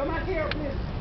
Come out here, please.